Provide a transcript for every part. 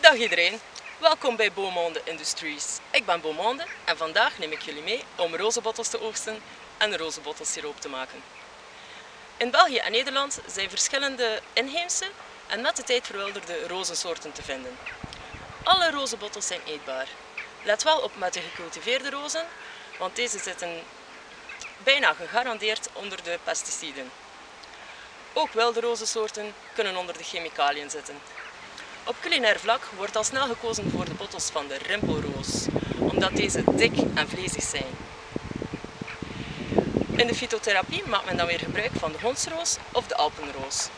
Dag iedereen, welkom bij Beaumonde Industries. Ik ben Beaumonde en vandaag neem ik jullie mee om rozenbottels te oogsten en rozenbottelsiroop te maken. In België en Nederland zijn verschillende inheemse en met de tijd verwilderde rozensoorten te vinden. Alle rozenbottels zijn eetbaar. Let wel op met de gecultiveerde rozen, want deze zitten bijna gegarandeerd onder de pesticiden. Ook wilde rozensoorten kunnen onder de chemicaliën zitten. Op culinair vlak wordt al snel gekozen voor de bottels van de rimpelroos, omdat deze dik en vlezig zijn. In de fytotherapie maakt men dan weer gebruik van de hondsroos of de alpenroos.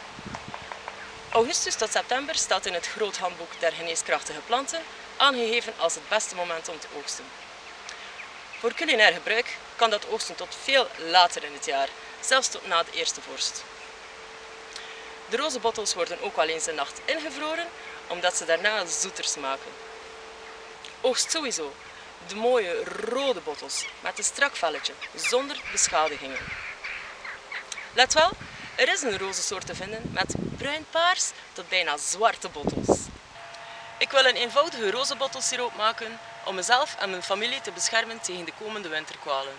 Augustus tot september staat in het Groot Handboek der Geneeskrachtige Planten aangegeven als het beste moment om te oogsten. Voor culinair gebruik kan dat oogsten tot veel later in het jaar, zelfs tot na de eerste vorst. De rozenbottels worden ook al eens een nacht ingevroren, omdat ze daarna zoeter smaken. Oogst sowieso de mooie rode bottels met een strak velletje, zonder beschadigingen. Let wel, er is een rozensoort te vinden met bruinpaars tot bijna zwarte bottels. Ik wil een eenvoudige rozenbottelsiroop maken om mezelf en mijn familie te beschermen tegen de komende winterkwalen.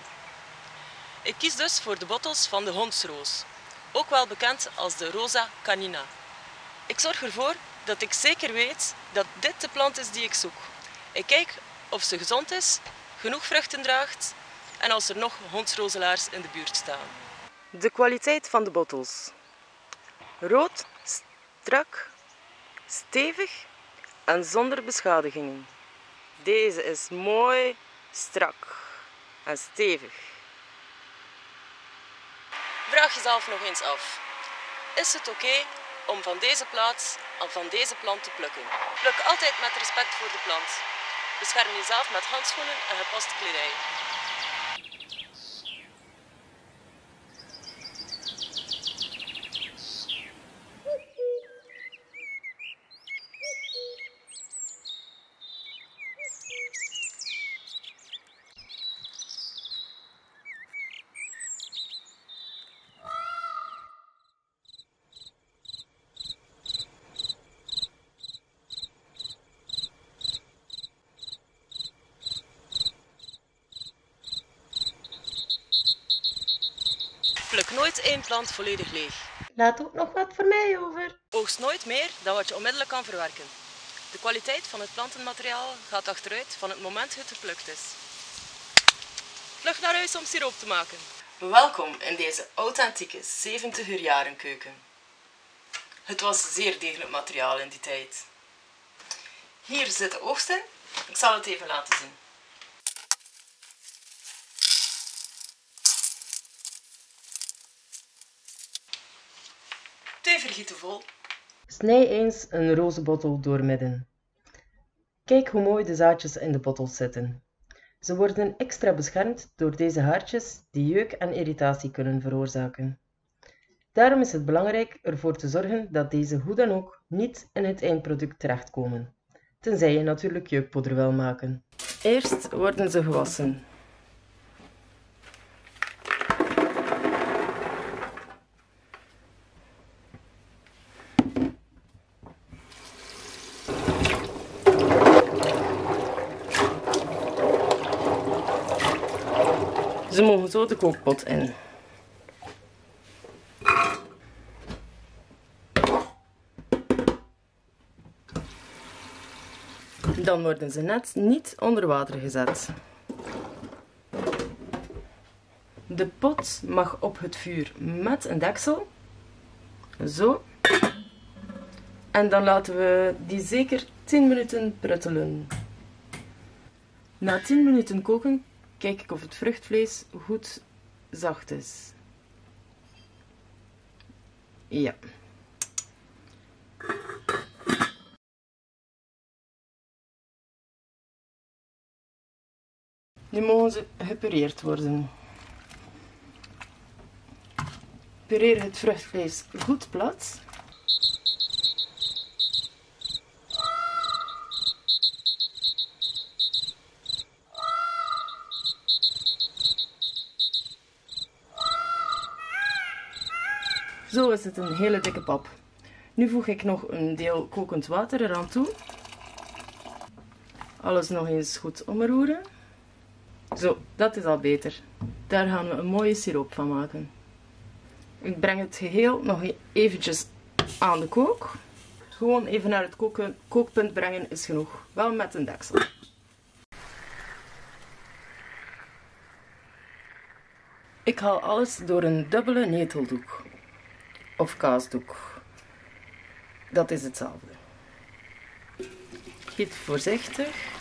Ik kies dus voor de bottels van de hondsroos, ook wel bekend als de Rosa canina. Ik zorg ervoor dat ik zeker weet dat dit de plant is die ik zoek. Ik kijk of ze gezond is, genoeg vruchten draagt en als er nog hondsrozelaars in de buurt staan. De kwaliteit van de bottels. Rood, strak, stevig en zonder beschadigingen. Deze is mooi, strak en stevig. Vraag jezelf nog eens af. Is het oké om van deze plaats van deze plant te plukken? Pluk altijd met respect voor de plant. Bescherm jezelf met handschoenen en gepaste kledij. Pluk nooit één plant volledig leeg. Laat ook nog wat voor mij over. Oogst nooit meer dan wat je onmiddellijk kan verwerken. De kwaliteit van het plantenmateriaal gaat achteruit van het moment het geplukt is. Vlug naar huis om siroop te maken. Welkom in deze authentieke 70er jaren keuken. Het was zeer degelijk materiaal in die tijd. Hier zit de oogst in. Ik zal het even laten zien. Twee vergieten vol. Snij eens een rozenbottel doormidden. Kijk hoe mooi de zaadjes in de bottels zitten. Ze worden extra beschermd door deze haartjes die jeuk en irritatie kunnen veroorzaken. Daarom is het belangrijk ervoor te zorgen dat deze hoe dan ook niet in het eindproduct terechtkomen. Tenzij je natuurlijk jeukpoeder wil maken. Eerst worden ze gewassen. Ze mogen zo de kookpot in. Dan worden ze net niet onder water gezet. De pot mag op het vuur met een deksel. Zo. En dan laten we die zeker 10 minuten pruttelen. Na 10 minuten koken kijk ik of het vruchtvlees goed zacht is. Ja. Nu mogen ze gepureerd worden. Pureer het vruchtvlees goed plat. Zo is het een hele dikke pap. Nu voeg ik nog een deel kokend water eraan toe. Alles nog eens goed omroeren. Zo, dat is al beter. Daar gaan we een mooie siroop van maken. Ik breng het geheel nog eventjes aan de kook. Gewoon even naar het kookpunt brengen is genoeg. Wel met een deksel. Ik haal alles door een dubbele neteldoek. Of kaasdoek. Dat is hetzelfde. Giet voorzichtig.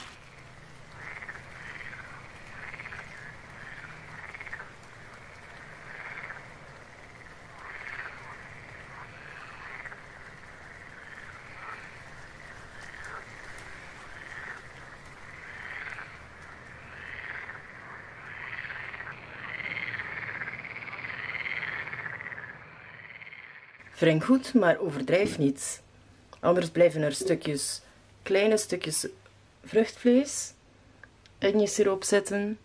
Wring goed, maar overdrijf niet. Anders blijven er stukjes, kleine stukjes vruchtvlees in je siroop zitten.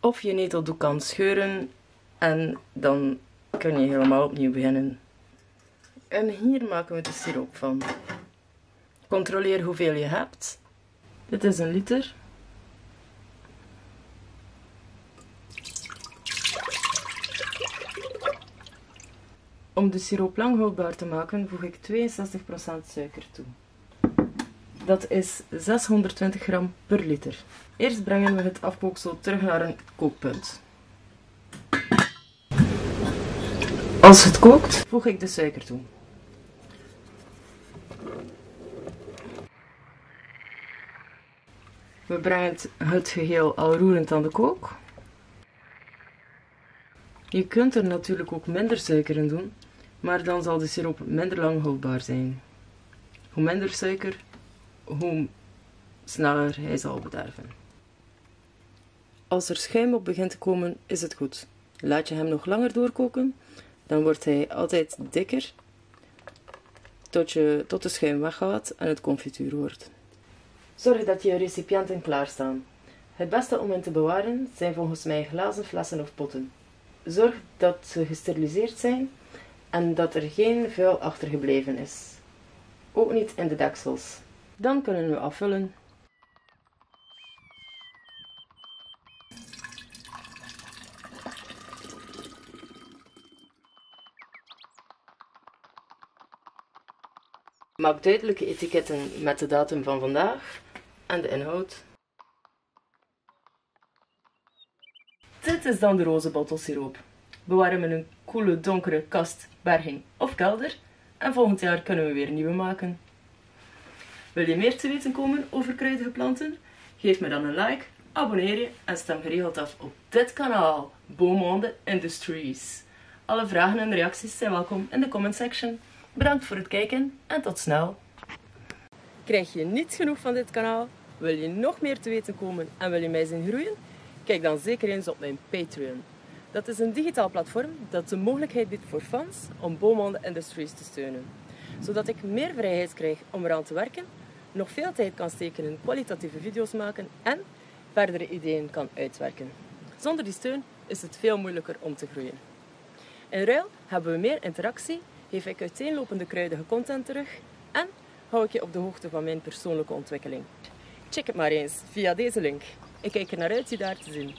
Of je neteldoek kan scheuren en dan kun je helemaal opnieuw beginnen. En hier maken we de siroop van. Controleer hoeveel je hebt. Dit is een liter. Om de siroop lang houdbaar te maken voeg ik 62% suiker toe. Dat is 620 gram per liter. Eerst brengen we het afkooksel terug naar een kookpunt. Als het kookt, voeg ik de suiker toe. We brengen het geheel al roerend aan de kook. Je kunt er natuurlijk ook minder suiker in doen, maar dan zal de siroop minder lang houdbaar zijn. Hoe minder suiker, hoe sneller hij zal bederven. Als er schuim op begint te komen, is het goed. Laat je hem nog langer doorkoken, dan wordt hij altijd dikker tot, je, tot de schuim weggaat en het confituur wordt. Zorg dat je recipiënten klaarstaan. Het beste om in te bewaren zijn volgens mij glazen flessen of potten. Zorg dat ze gesteriliseerd zijn en dat er geen vuil achtergebleven is. Ook niet in de deksels. Dan kunnen we afvullen. Maak duidelijke etiketten met de datum van vandaag en de inhoud. Dit is dan de roze bottelsiroop. Bewaren we een koele, donkere kast, berging of kelder en volgend jaar kunnen we weer nieuwe maken. Wil je meer te weten komen over kruidige planten? Geef me dan een like, abonneer je en stem geregeld af op dit kanaal, Beaumonde Industries. Alle vragen en reacties zijn welkom in de comment section. Bedankt voor het kijken en tot snel. Krijg je niet genoeg van dit kanaal? Wil je nog meer te weten komen en wil je mij zien groeien? Kijk dan zeker eens op mijn Patreon. Dat is een digitaal platform dat de mogelijkheid biedt voor fans om Beaumont Industries te steunen. Zodat ik meer vrijheid krijg om eraan te werken, nog veel tijd kan steken in kwalitatieve video's maken en verdere ideeën kan uitwerken. Zonder die steun is het veel moeilijker om te groeien. In ruil hebben we meer interactie, geef ik uiteenlopende kruidige content terug en hou ik je op de hoogte van mijn persoonlijke ontwikkeling. Check het maar eens via deze link. Ik kijk er naar uit je daar te zien.